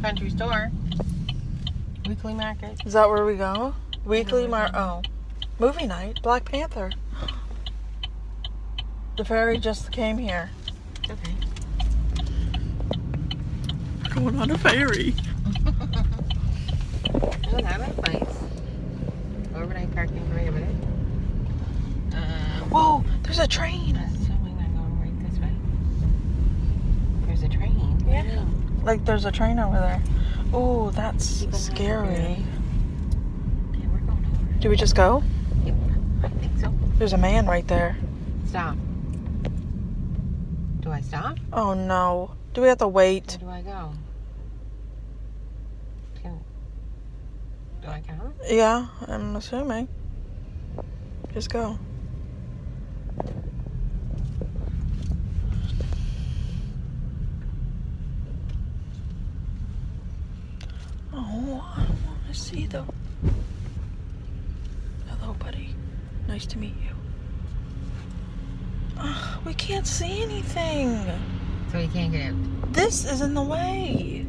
country store. Weekly market. Is that where we go? Weekly mar oh. Movie night. Black Panther. The ferry just came here. Okay. Going on a ferry. Oh, that looks nice. Overnight parking prohibited. Um, Whoa, there's a train. assuming I'm going right this way. There's a train. Yeah. Like there's a train over there. Oh, that's Keep an eye out scary. Yeah, we're going. Do we just go? Yep, I think so. There's a man right there. Stop. Do I stop? Oh no. Do we have to wait? Where do I go? Can, do I count? Yeah, I'm assuming. Just go. Oh, I want to see them. Hello, buddy. Nice to meet you. Ugh, we can't see anything. So we can't get out. This is in the way.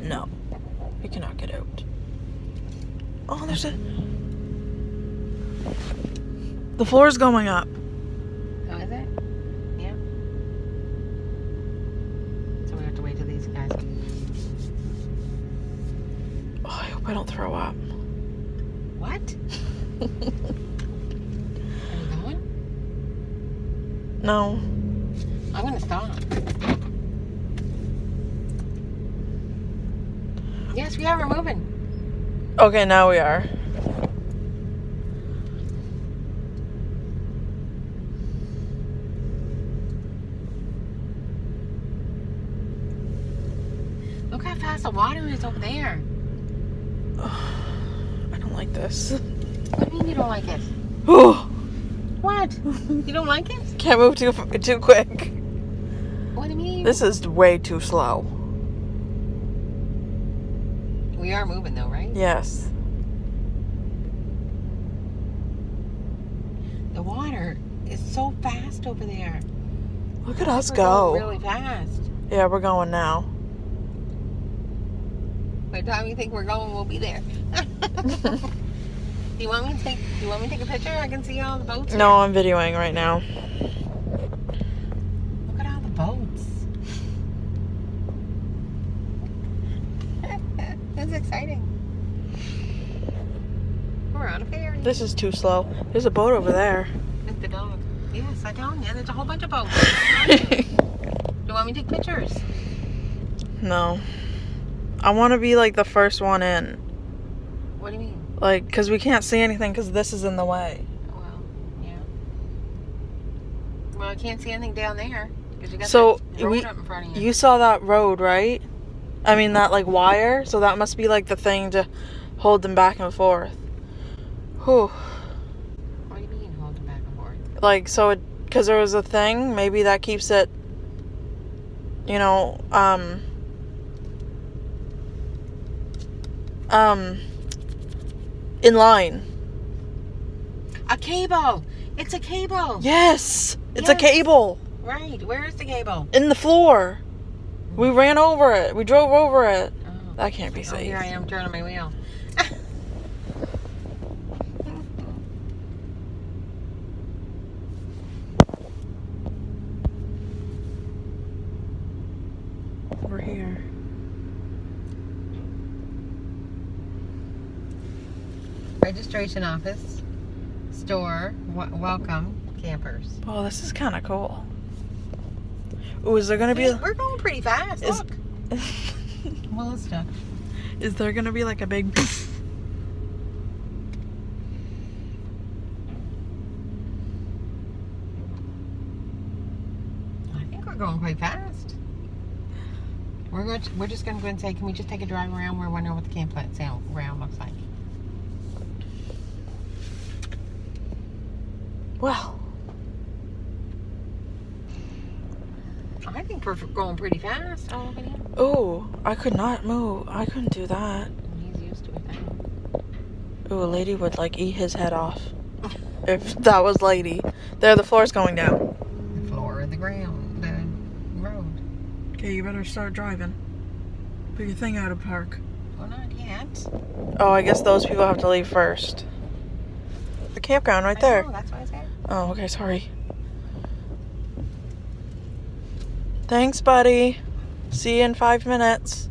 No, we cannot get out. Oh, there's a. The floor is going up. I don't throw up. What? Are you going? No. I'm gonna stop. Yes, we are. We're moving. Okay, now we are. Look how fast the water is over there. I don't like this. What do you mean you don't like it? Oh, What? You don't like it? can't move too too quick. What do you mean? This is way too slow. We are moving though, right? Yes. The water is so fast over there. Look at us go. really fast. Yeah, we're going now. By the time you think we're going, we'll be there. do you want me to take? Do you want me to take a picture? I can see all the boats. No, I'm videoing right now. Look at all the boats. That's exciting. We're on a ferry. This is too slow. There's a boat over there. With the dog. Yes, I told you. There's a whole bunch of boats. do you want me to take pictures? no. I want to be like the first one in. What do you mean? Like, because we can't see anything because this is in the way. Oh, well, yeah. Well, I can't see anything down there. 'cause you got So, we- up in front of you. You saw that road, right? I mean, that like wire. So that must be like the thing to hold them back and forth. Whew. What do you mean holding back and forth? Like, so it, because there was a thing, maybe that keeps it, you know, um, um, in line. A cable! It's a cable! Yes! It's a cable Right, where is the cable? in the floor. We ran over it. We drove over it. Oh, That can't be oh, safe. here I am turning my wheel. We're here. Registration office, store, w- welcome, campers. Oh, this is kind of cool. Oh, is there gonna be? Hey, We're going pretty fast. Is- Look. Well, it's stuck. is there gonna be like a big? I think we're going quite fast. We're going. To, we're just going to go and say, can we just take a drive around? We're wondering what the campsite sound round looks like. Well, I think we're going pretty fast. Oh, look at him. I could not move. I couldn't do that. He's used to it now. Ooh, a lady would like eat his head off. If that was lady. There, the floor's going down. The floor, the ground, the road. Okay, you better start driving. Put your thing out of park. Well, not yet. Oh, I guess those people have to leave first. The campground right there. Oh, okay, sorry. Thanks, buddy. See you in five minutes.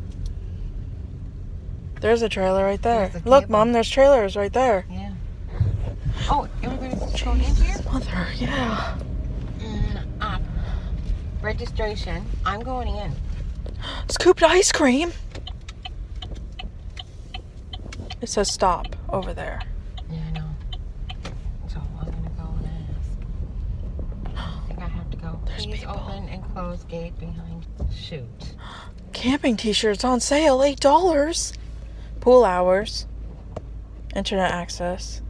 There's a trailer right there. The Look. Mom, there's trailers right there. Yeah. Oh, everybody's going in here? Mother, yeah. Mm, up. Registration. I'm going in. Scooped ice cream. It says stop over there. Yeah, I know. So I'm gonna go and ask. I think I have to go. There's Please people. open and close gate behind. Shoot. Camping t-shirts on sale, eight dollars. Pool hours. Internet access.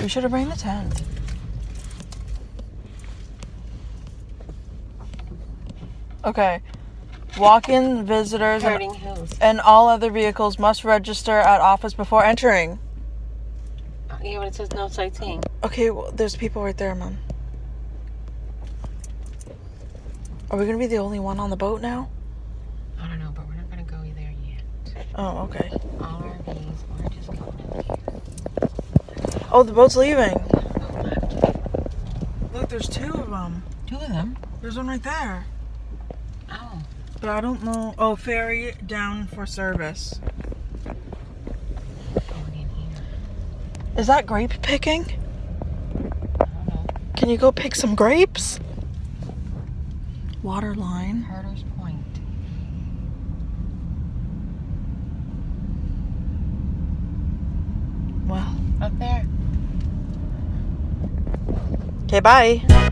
We should have bring the tent. Okay. Walk-in visitors and, Hurting and all other vehicles must register at office before entering. Uh, Yeah, but it says no sightseeing. Okay, well, there's people right there, Mom. Are we gonna be the only one on the boat now? I don't know, but we're not gonna go there yet. Oh, okay. All RVs, we're just going here. Oh, the boat's leaving. Look, there's two of them. Two of them. There's one right there. Oh. But I don't know. Oh, ferry down for service. Going in here. Is that grape picking? I don't know. Can you go pick some grapes? Water line. Herder's Point. Well. Up there. Okay, bye.